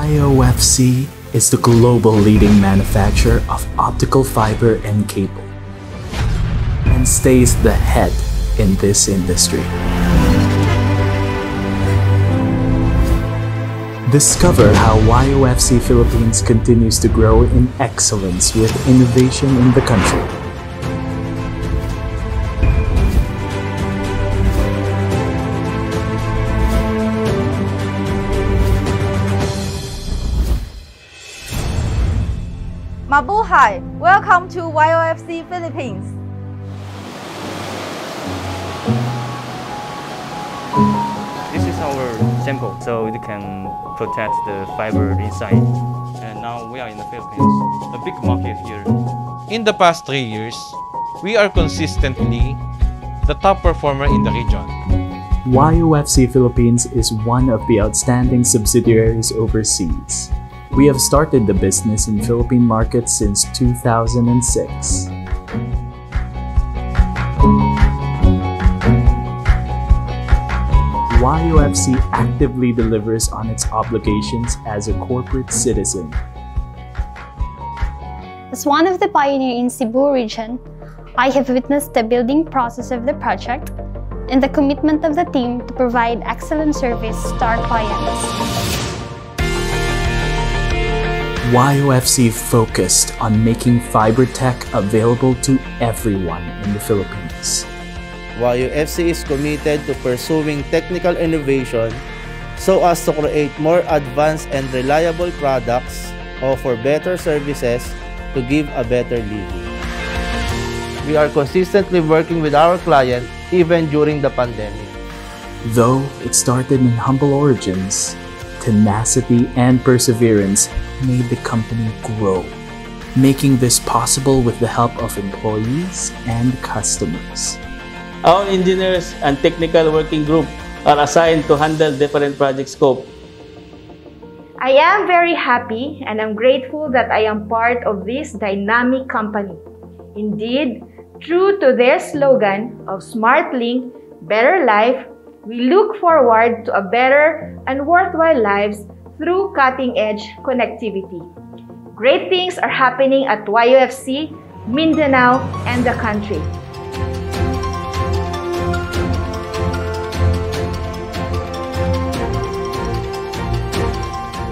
YOFC is the global leading manufacturer of optical fiber and cable and stays the head in this industry. Discover how YOFC Philippines continues to grow in excellence with innovation in the country. Mabuhay! Welcome to YOFC Philippines. This is our sample, so it can protect the fiber inside. And now we are in the Philippines, a big market here. In the past three years, we are consistently the top performer in the region. YOFC Philippines is one of the outstanding subsidiaries overseas. We have started the business in Philippine markets since 2006. YOFC actively delivers on its obligations as a corporate citizen. As one of the pioneers in Cebu region, I have witnessed the building process of the project and the commitment of the team to provide excellent service to our clients. YOFC focused on making fiber tech available to everyone in the Philippines. YOFC is committed to pursuing technical innovation so as to create more advanced and reliable products, offer better services to give a better living. We are consistently working with our clients even during the pandemic. Though it started in humble origins, tenacity and perseverance made the company grow, making this possible with the help of employees and customers. Our engineers and technical working group are assigned to handle different project scope. I am very happy and I'm grateful that I am part of this dynamic company. Indeed, true to their slogan of Smart Link, Better Life, we look forward to a better and worthwhile lives through cutting-edge connectivity. Great things are happening at YOFC, Mindanao, and the country.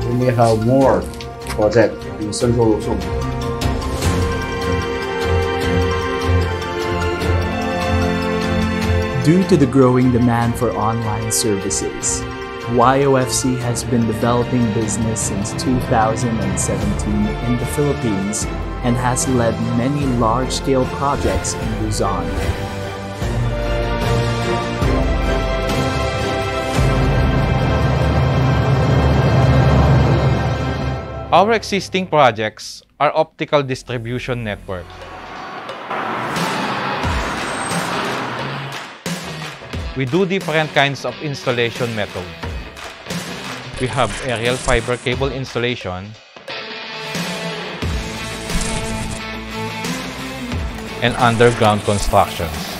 we may have more projects in Central Luzon. Due to the growing demand for online services, YOFC has been developing business since 2017 in the Philippines and has led many large-scale projects in Luzon. Our existing projects are optical distribution network. We do different kinds of installation method. We have aerial fiber cable installation and underground constructions.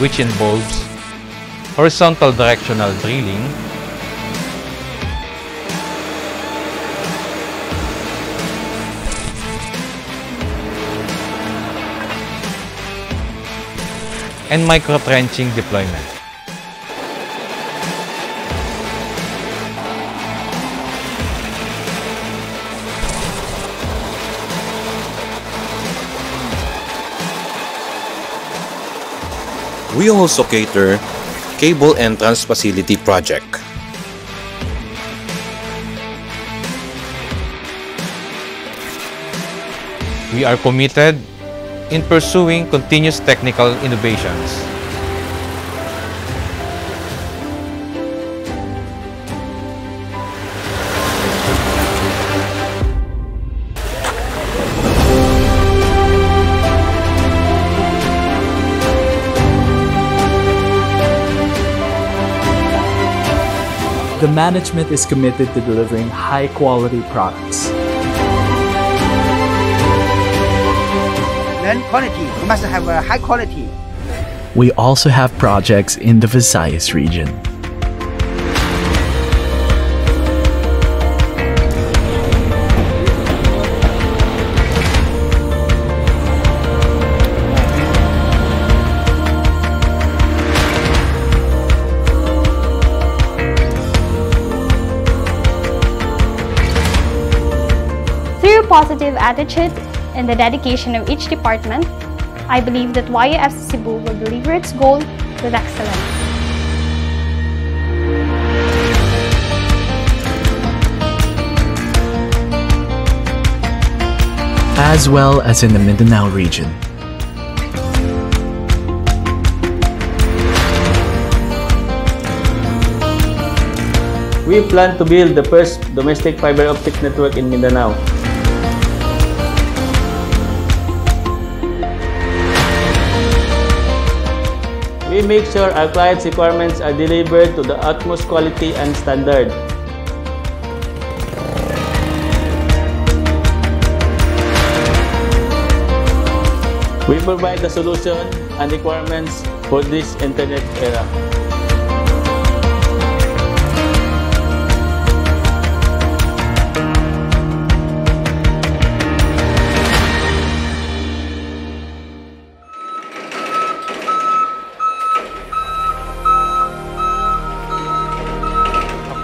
which involves horizontal directional drilling, and micro-trenching deployment. We also cater cable and trans-facility project. We are committed in pursuing continuous technical innovations. The management is committed to delivering high-quality products. And quality. You must have a high quality. We also have projects in the Visayas region. Through positive attitude and the dedication of each department, I believe that YOFC Cebu will deliver its goal with excellence. as well as in the Mindanao region. We plan to build the first domestic fiber optic network in Mindanao. We make sure our clients' requirements are delivered to the utmost quality and standard. We provide the solution and requirements for this internet era.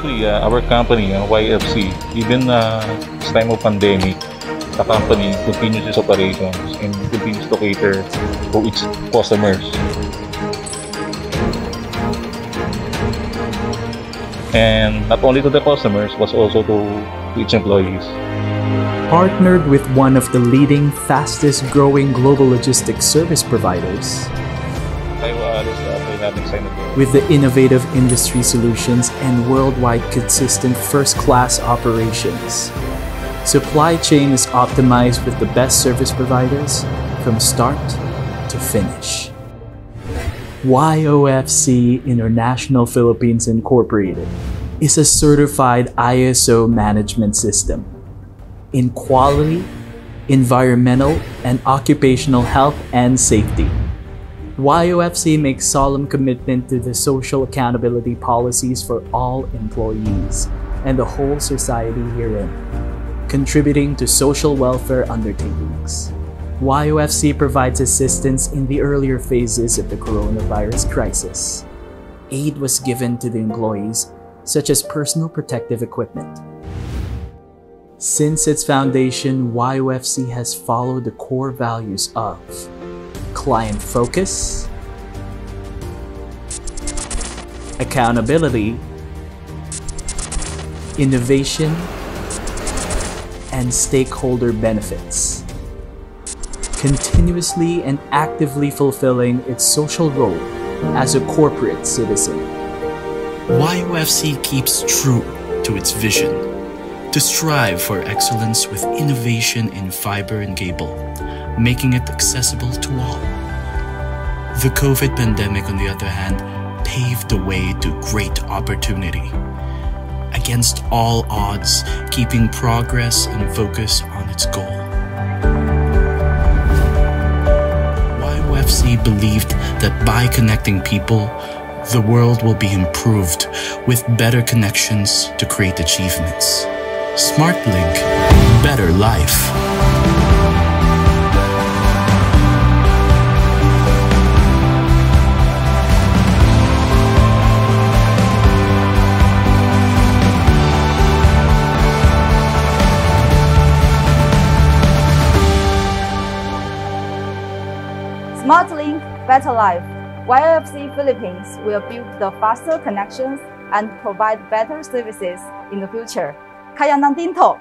Actually, uh, our company, uh, YFC, even uh, this time of pandemic, the company continues its operations and continues to cater to its customers. And not only to the customers, but also to, to its employees. Partnered with one of the leading, fastest growing global logistics service providers, with the innovative industry solutions and worldwide consistent first class operations. Supply chain is optimized with the best service providers from start to finish. YOFC International Philippines Incorporated is a certified ISO management system in quality, environmental, and occupational health and safety. YOFC makes solemn commitment to the social accountability policies for all employees and the whole society herein, contributing to social welfare undertakings. YOFC provides assistance in the earlier phases of the coronavirus crisis. Aid was given to the employees, such as personal protective equipment. Since its foundation, YOFC has followed the core values of client focus, accountability, innovation, and stakeholder benefits. Continuously and actively fulfilling its social role as a corporate citizen. YOFC keeps true to its vision to strive for excellence with innovation in fiber and cable, making it accessible to all. The COVID pandemic, on the other hand, paved the way to great opportunity. Against all odds, keeping progress and focus on its goal. YOFC believed that by connecting people, the world will be improved with better connections to create achievements. SmartLink, better life. SmartLink Better Life. YOFC Philippines will build the faster connections and provide better services in the future. Kaya 头